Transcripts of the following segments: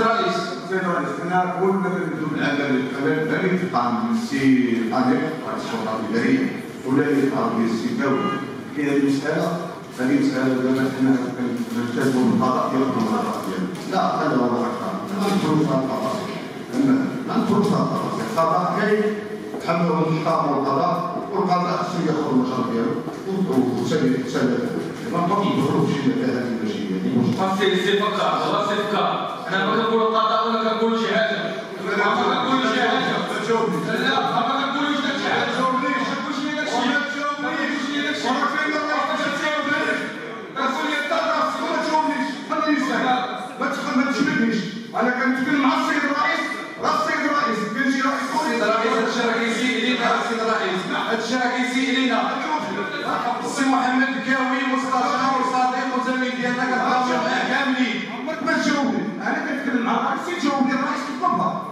Gracias. مثلا هذه المساله هذه مساله دابا حنا كنلتزموا بالقضاء القضاء ما القضاء ما كاين تحملوا الحكام والقضاء والقضاء خصو ياخذ المجال ديالو وسيد ما نبقاوش ندخلوا في شي والله سي فكر أنا ما كنقول القضاء ولا كنقول ما لا ما كنقولش داك شي حاجة ما كنقولش لي داك الشيء ما كنقولش لي داك الشيء كنقول لي الطرف ما تجاوبنيش خليني نسال ما تخ- ما تجبدنيش أنا كنتكلم مع السيد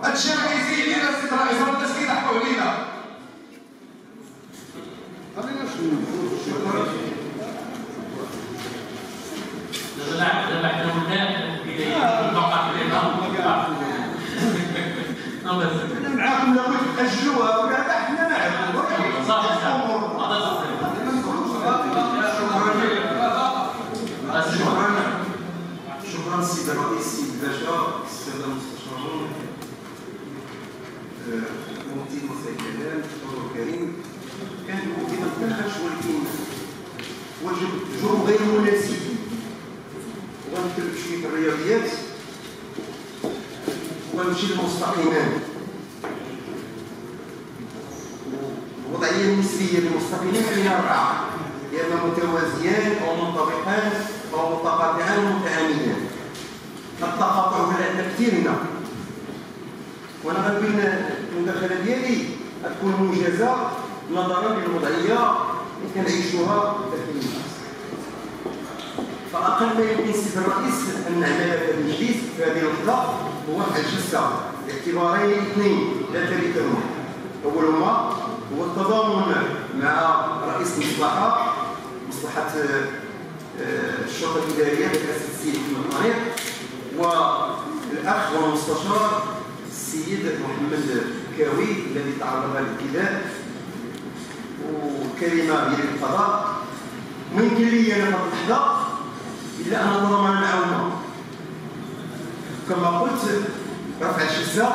هادشي راه كيسيء لينا سيد الرئيس راه الناس كيضحكوا علينا أنا معاكم لو تاجلوها ولا لا إحنا نعرفوا شكرا السيد الرئيس السيد باشا الساده المستشارون مساء الكلام حضور الكريم. كان نتدخلش ولكن وجب جرم غير مناسب. وغنتكلم شوية في الرياضيات. وغنمشي للمستقيمان الوضعيه النسبيه للمستقيمين هي يا اما متوازيان أو منطبقان أو متقاطعان ومتعامدان التقاطع عندنا كثير هنا وأنا غنبين المداخلة ديالي. غتكون موجزة نظرا للوضعية اللي كنعيشوها داخل الناس. فأقل ما يمكن سيد الرئيس أن نعمل في المجلس في هذه اللحظة هو الجلسه باعتبارين اثنين لا ثالث لهما أولهما هو التضامن مع رئيس المصلحه مصلحة آه، الشرطة الإدارية برئاسه السيد محمد والأخ والمستشار السيد محمد كاوي الذي تعرض للابتلاء وكلمة ديال القضاء. ما يمكن لي أنا في اللحظة؟ إلا أن نتضامن معهما كما قلت رفع الشمسة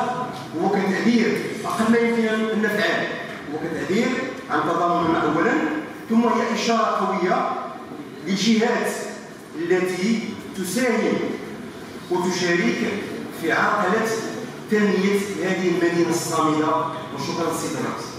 هو كتعبير أقل ما يمكن أن نفعل. هو كتعبير عن تضامننا أولا. ثم هي إشارة قوية للجهات التي تساهم وتشارك في عرقلة تنمية هذه المدينة الصامدة وشكرا سيد الرئيس